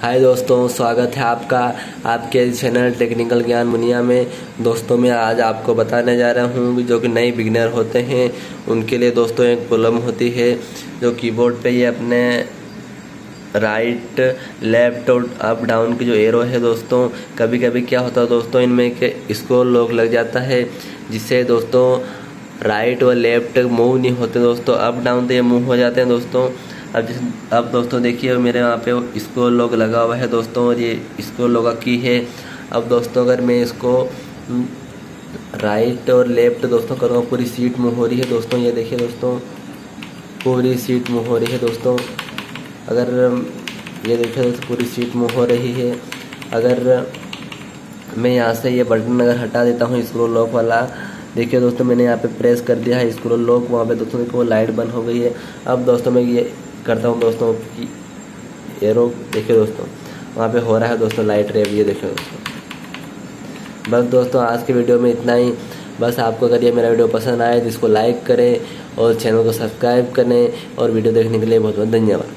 हाय दोस्तों, स्वागत है आपका, आपके चैनल टेक्निकल ज्ञान मुनिया में। दोस्तों, मैं आज आपको बताने जा रहा हूँ जो कि नए बिगनर होते हैं, उनके लिए दोस्तों एक प्रॉब्लम होती है, जो कीबोर्ड पे ये अपने राइट लेफ़्ट और अप डाउन की जो एरो है दोस्तों कभी कभी क्या होता है दोस्तों, इनमें के स्क्रोल लॉक लग जाता है, जिससे दोस्तों राइट और लेफ़्ट मूव नहीं होते दोस्तों अप डाउन तो ये मूव हो जाते हैं दोस्तों। अब जिस अब दोस्तों देखिए, मेरे वहाँ पे स्क्रोल लॉक लगा हुआ है दोस्तों, और ये स्क्रोल लॉक की है। अब दोस्तों अगर मैं इसको राइट और लेफ़्ट दोस्तों करूँगा पूरी सीट मूव हो रही है दोस्तों। ये देखिए दोस्तों, पूरी सीट मूव हो रही है दोस्तों। अगर, ये देखिए दोस्तों, पूरी सीट मूव हो रही है। अगर मैं यहाँ से ये बटन अगर हटा देता हूँ स्क्रोल लॉक वाला, देखिए दोस्तों मैंने यहाँ पे प्रेस कर दिया है स्क्रोल लॉक वहाँ पे दोस्तों देखो लाइट बंद हो गई है। अब दोस्तों मैं ये करता हूँ दोस्तों, कि एरो देखिए दोस्तों, वहाँ पे हो रहा है दोस्तों लाइट रेव ये देखिए दोस्तों। बस दोस्तों, आज के वीडियो में इतना ही। बस आपको अगर ये मेरा वीडियो पसंद आए तो इसको लाइक करें और चैनल को सब्सक्राइब करें और वीडियो देखने के लिए बहुत बहुत धन्यवाद।